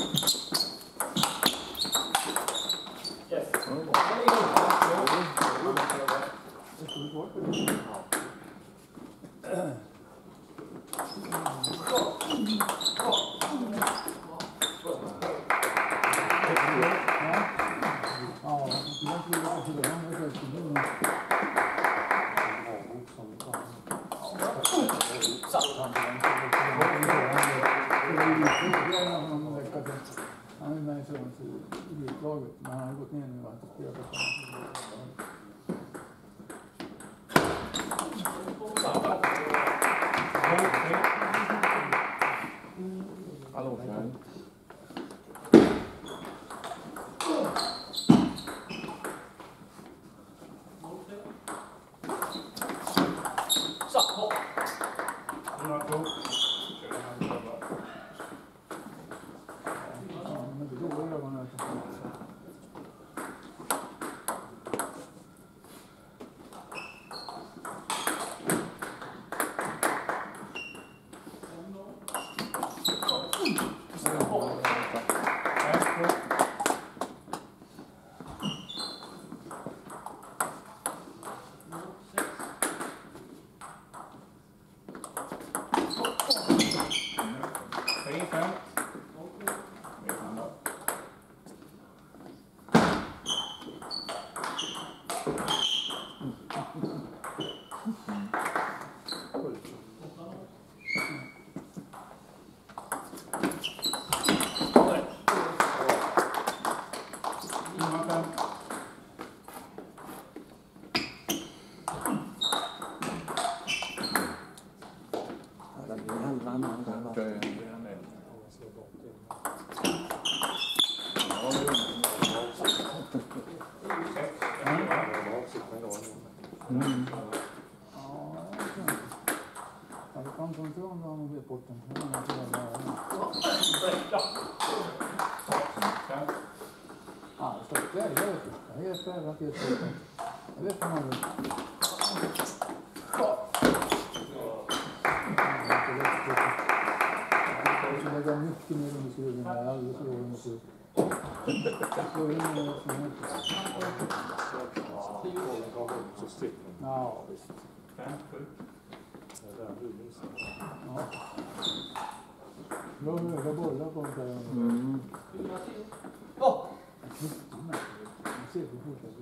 Yes. vote Ja, visst. Fem, sju. Ja. Bra höga bollar på den. Mm. Åh! Nu ser vi fortfarande.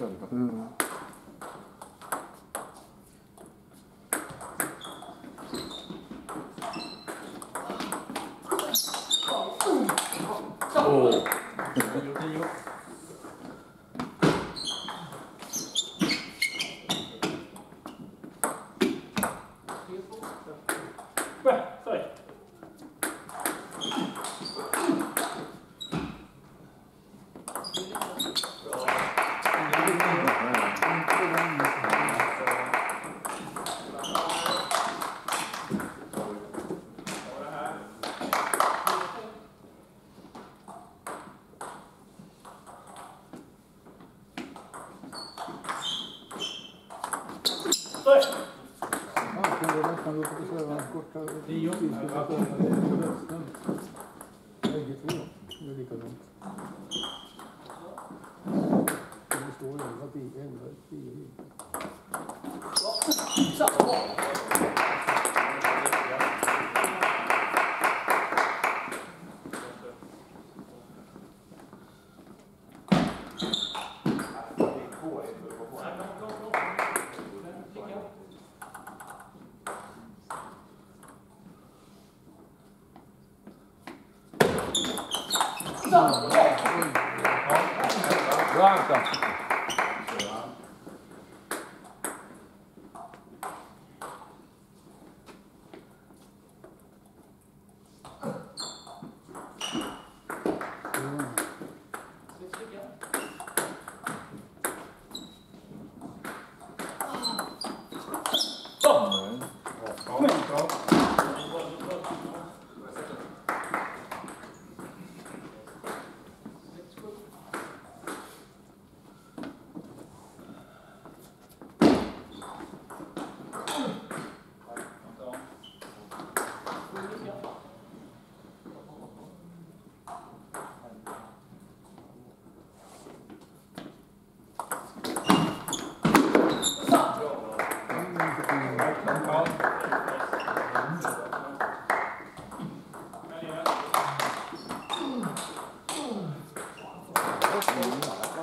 うん。Korta. Det. Bägge två. Det är likadant. Det står 11, 10, 11, 10. Bra Anton! Stopp. Kom igen.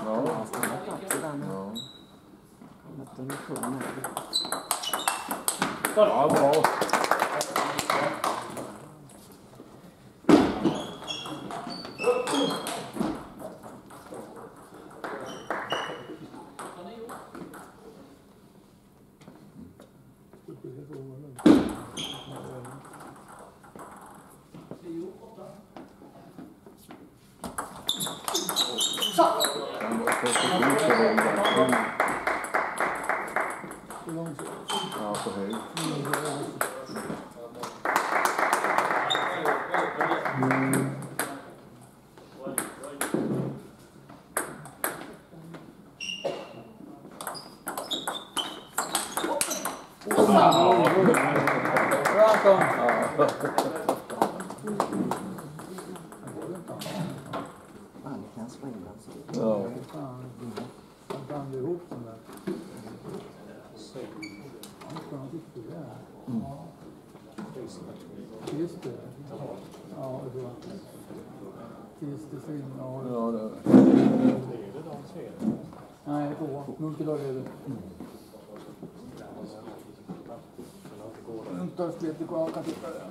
Ja, han stannar plats där nu. Ja. Att den är full med. Ja, bra. Han var först och främst så var det där. Hur långt? Ja, trasmetni con la catena.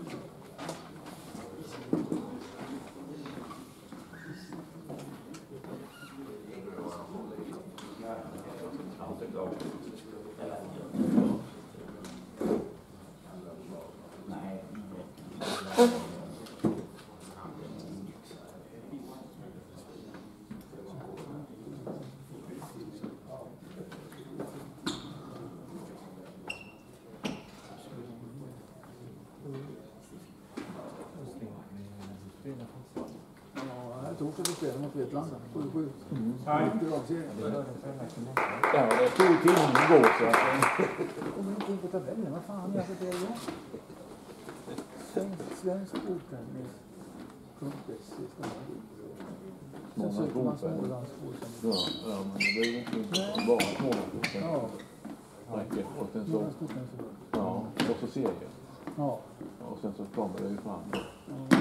Mot Vetlanda. 7-7. Dragserien. Ja, det tog timmen igår så. Kommer inte in på tabellen. Vad fan gör det jag? Svensk, svensk bordtennis. Sen söker man bordtennis. Smålands bordtennis. Ja, ja, men det behöver inte bara Småland. Ja, räcker. Och sen så, Smålands bordtennisförbund. ja, och så serien. Ja. Och sen så kommer det ju fram. ja.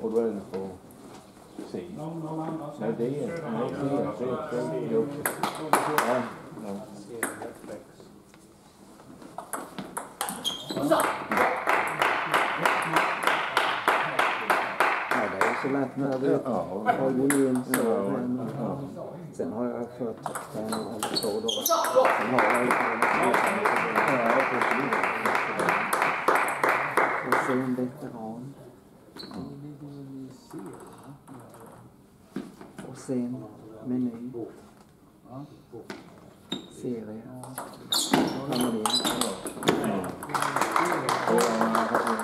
Och då är det på C. Någon, någon annan. Nej, det är nej. Ja, ja. Ja, det är så lätt Ja, volym. Ja, Men, ja. sen har jag fört träning eller två dagar. Sen har jag Ja, precis. och veteran xem bên ấy xì vậy đó có một điểm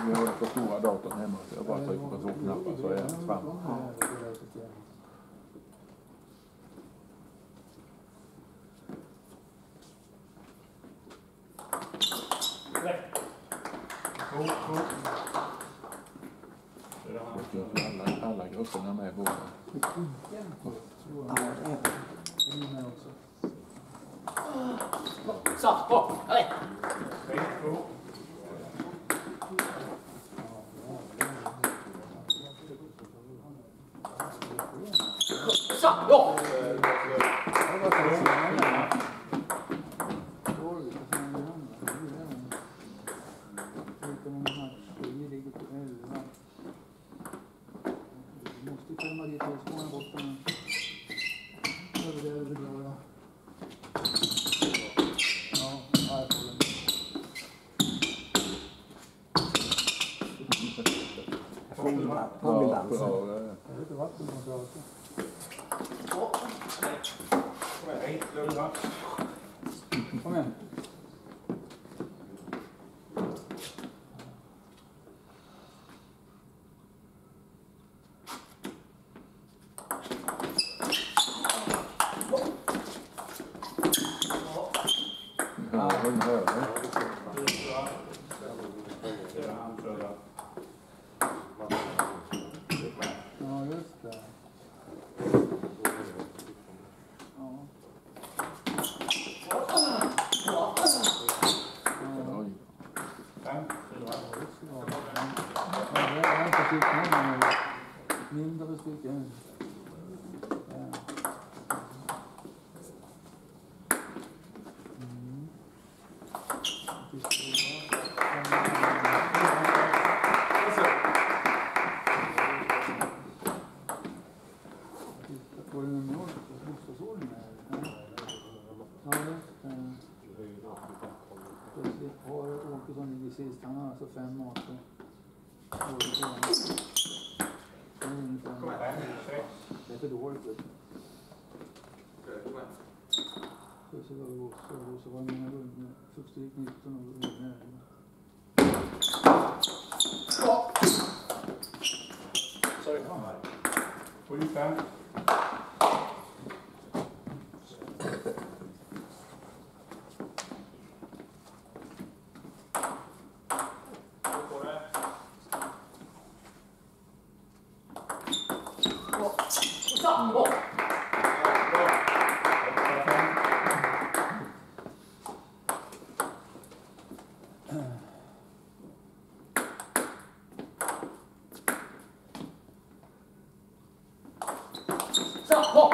Vi håller på att prova datorn hemma, så jag bara trycker på två knappar så är den framme. Cool. Med i båda. På, tror Ja, jag. det är det. Den är med också. Så, bra. Allez. Så, ja. Ja, vad kan jag säga? Dåligt, vad fan är det? Det är det. Utan en match, vi ligger på elva. Vi måste klämma dit Hässleholm borta nu. Över det överdrar jag. Ja, ja, jag får den. Fina påminnelser. bra. det är- Jag vet inte vatten som pratar. Kom igen. villkoren det året för bostadsordningen är? Ja, just det. Plötsligt har Åkesson ligger sist. Han har alltså fem mater. Det är för dåligt. Så var det också. Och så var det mina rundor. Först gick 19 och rundor 11. Sorry. 75. Så, bra.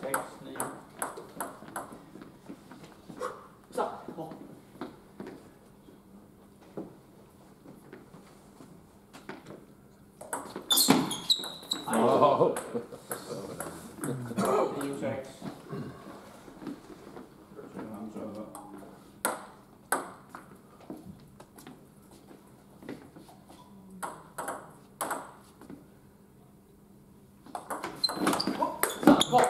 Sex, nio. Så, bra. Ja. Nio, sex. Så, bra.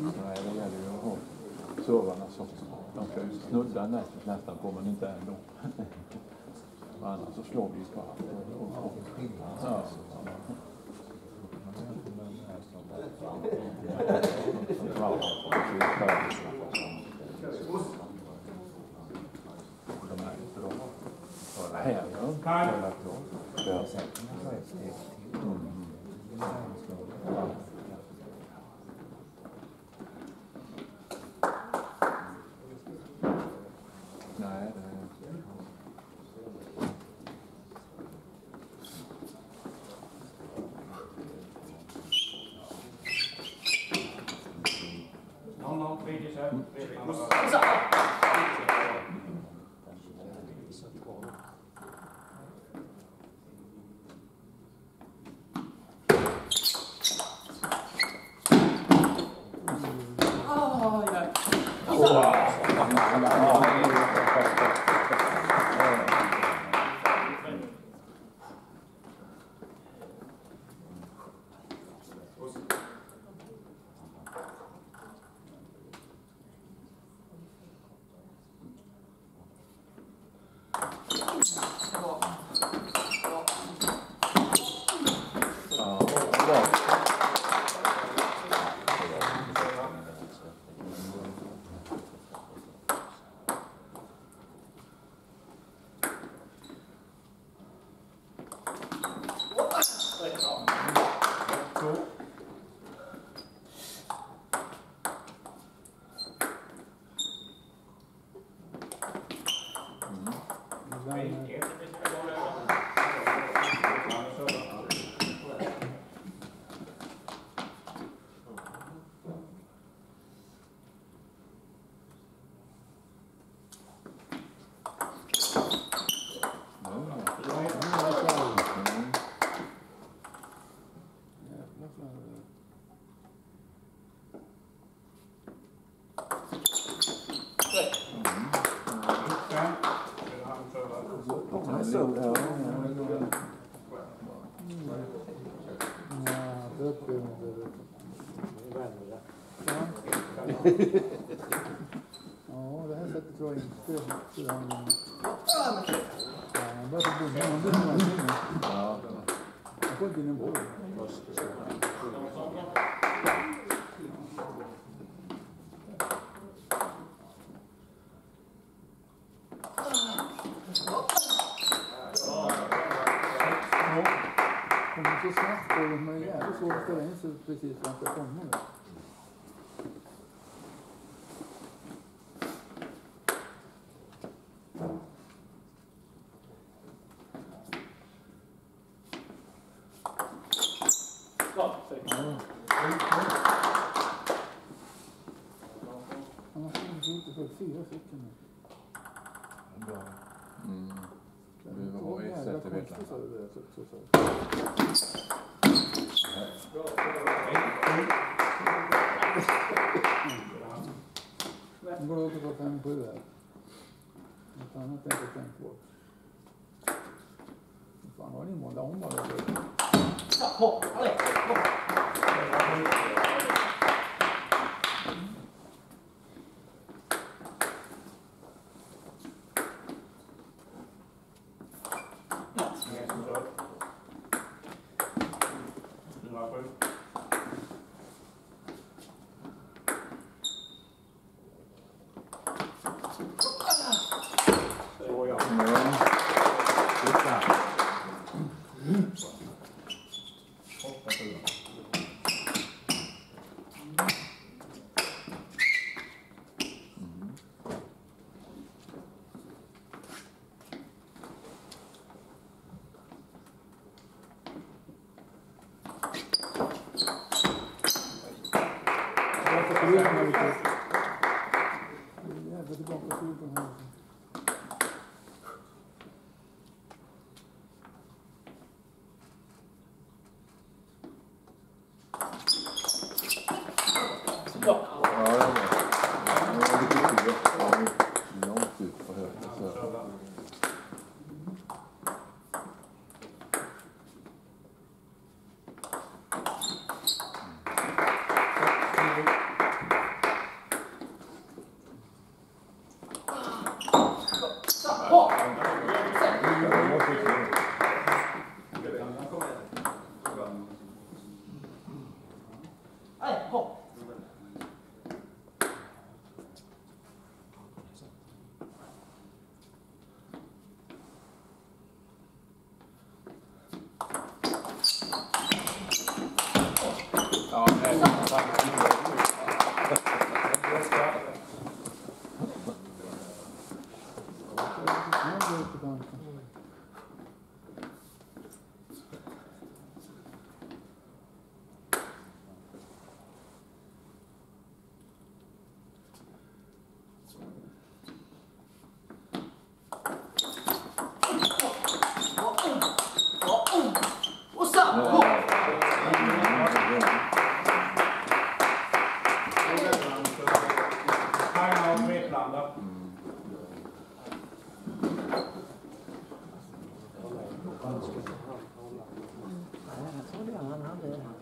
Nej, det gäller ju att ha servrarna som de ska ju snudda nästan, nästan på men inte ändå. Annars så slår vi ju bara. Ja. Här, ja. Ja. ああ、ja, det här sättet tror jag inte... Fyra stycken. Bra. Mm. Nu går det åt att ta 5-7 här. Något annat tänker jag tänka på. Fan, har ni målat om bara? Jaha,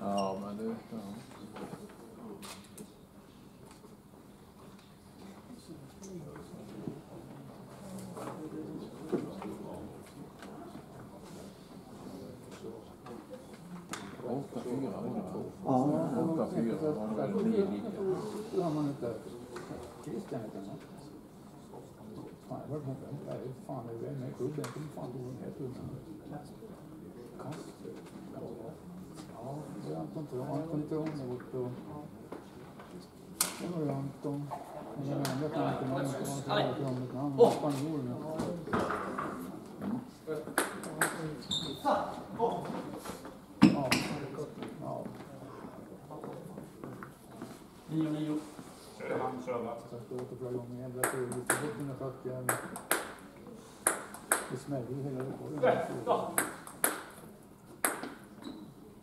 Ja, men det... Ja. Åtta, fyra var det. Ja, Åtta, fyra var det väl nio. Hur har man Christian heter han? Fan, jag var Nej, fan, det är med i jag kommer fan vad den heter Kast? Ja, det är Anton Tran, Anton varit och... Det var ju Anton. Och den andra kan var inte vad han sa om ett namn. Spanjoren. Ja. Ja. Nio, nio. Kör va? Jag ska Vi bort mina. Det smäller ju hela rekordet.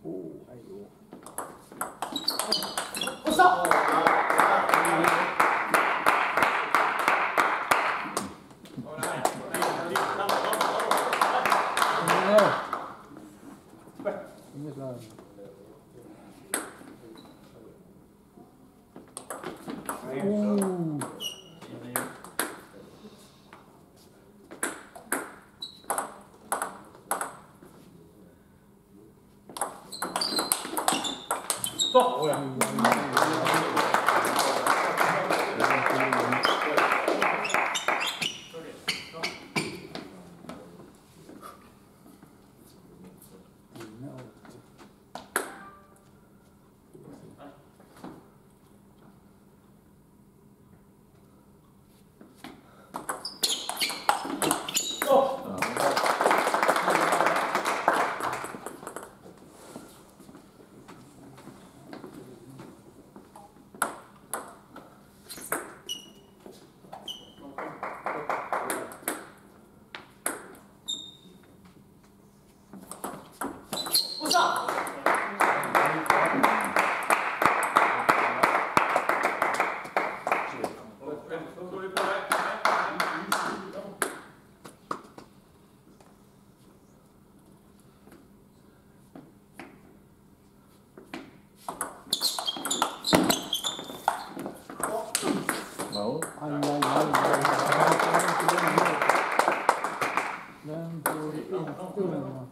Åh, hej då. Inget larm. Oh. Nio, nio. Så! Ja. Aj, aj, aj, aj. Den får inte lämna.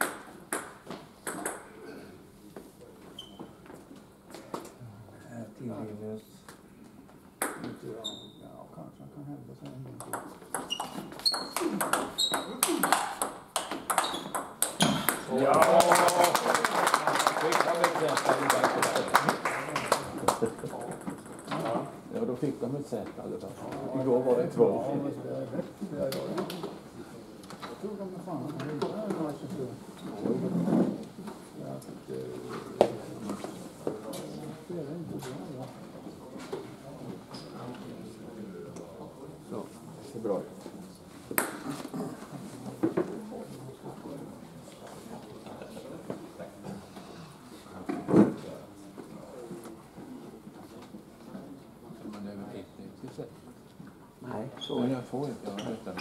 Tillrinnes. Inte jag. Ja, kanske han kan hävda sig en gång till. Ja, då fick de ett set i alla fall. Igår var det två. Ja, men det är bättre. Det är jag. Jag tror de är fan han är här i matchen så. Att, eh, spelar inte bra. va? Så, det ser bra ut. Men det är väl ett nytt till set. Nej, Så så. jag får inte, jag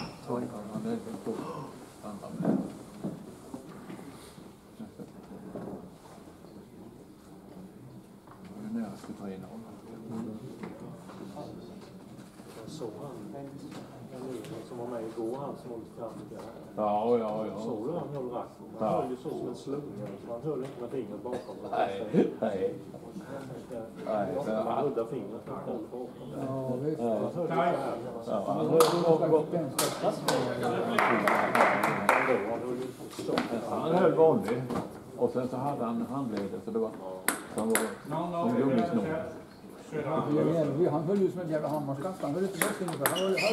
vet det. Två. Han är lite på andra med. Det är nära till 3-0. Jag såg han, den liten som var med igår, han som var lite kraftigare. Ja, ja, ja. Såg du han höll racken? Han Ja. höll ju så som en slunga, så han höll inte med fingret bakom. Nej, Han fingret, höll bakom. Ja, visst. Så här. Han ganska Han vanlig. Och sen så hade han handleder så det var som var som gummisnodd. Han höll ju som en jävla hammarskast. Han höll inte bort fingret. Han höll. Ja,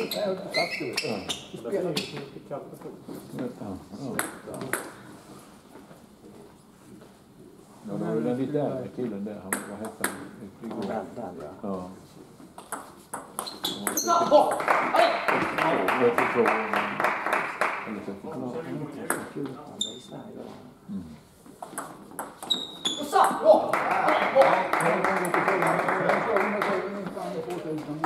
på. ja, ja. Ja, det var ju den lite äldre killen där. Han, vad hette han? Den ja. Ja. Han var 32 år. Eller 32. 14 i Sverige.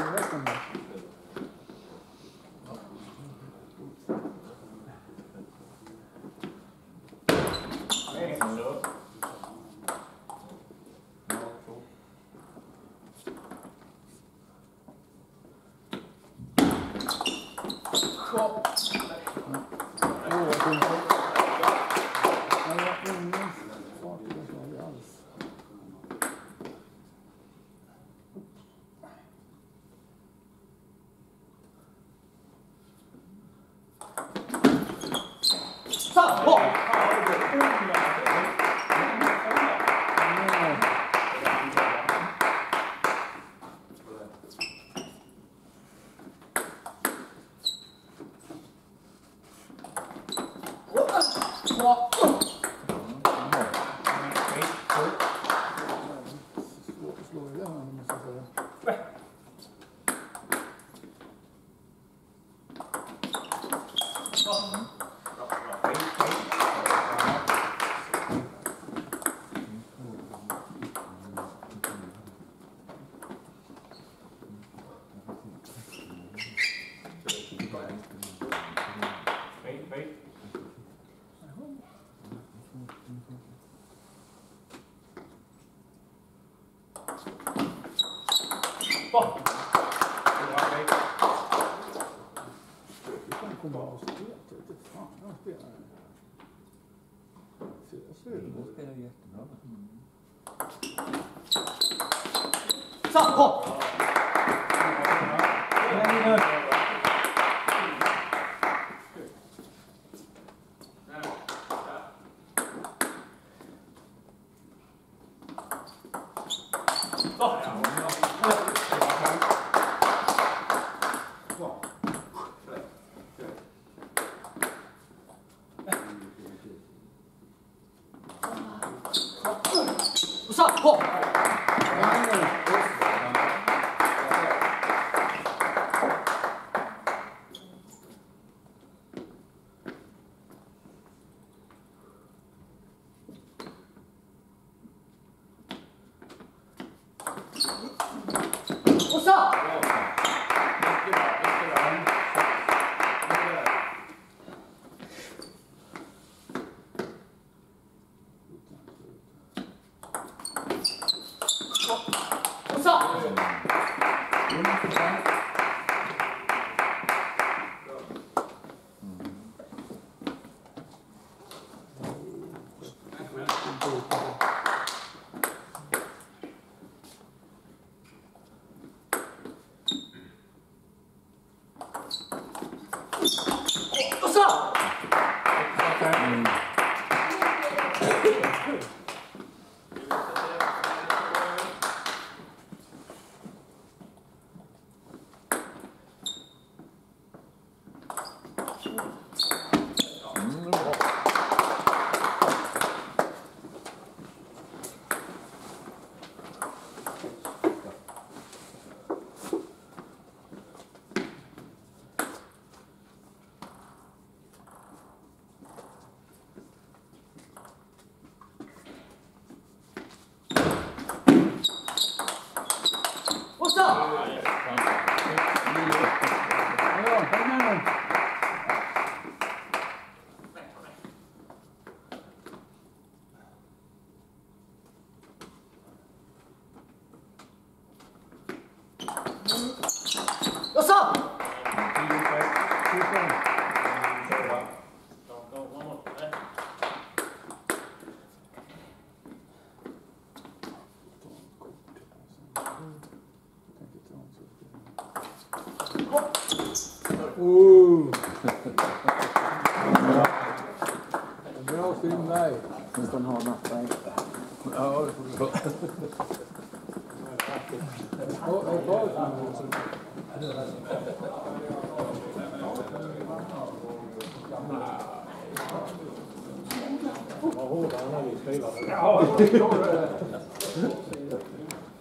Åh, vad fint. Det var ingen fart i det slaget alls. Slå, slå i det hörnet måste jag säga. Wait, wait. Bort! Ja, wait. Du kan komma och spela. Jag vet inte fan jag spelar. Fyra slut. Det spelar jättebra. Mm,